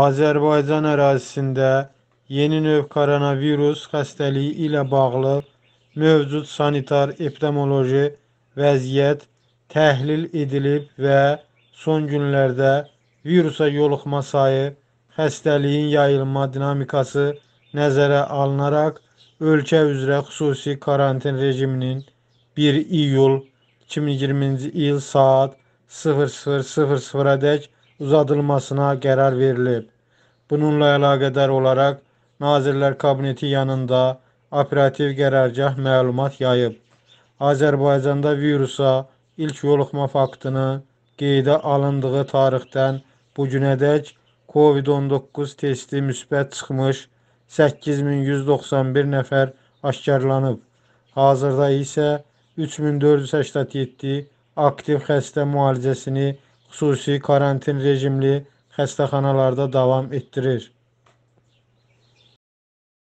Azərbaycan ərazisində yeni növ koronavirus xəstəliyi ilə bağlı mövcud sanitar-epidemioloji vəziyyət təhlil edilib və son günlərdə virusa yoluxma sayı, xəstəliyin yayılma dinamikası nəzərə alınaraq ölkə üzrə xüsusi karantin rejiminin 1 iyul 2020-ci il saat 00:00-dək uzadılmasına qərar verilib. Bununla əlaqədar olaraq Nazirlər Kabineti yanında operativ qərargah məlumat yayıb. Azərbaycanda virusa ilk yoluxma faktının qeydə alındığı tarixdən bu günədək COVID-19 testi müsbət çıxmış 8191 nəfər aşkarlanıb. Hazırda isə 3487 aktiv xəstə müalicəsini xüsusi karantin rejimli xəstəxanalarda davam etdirir.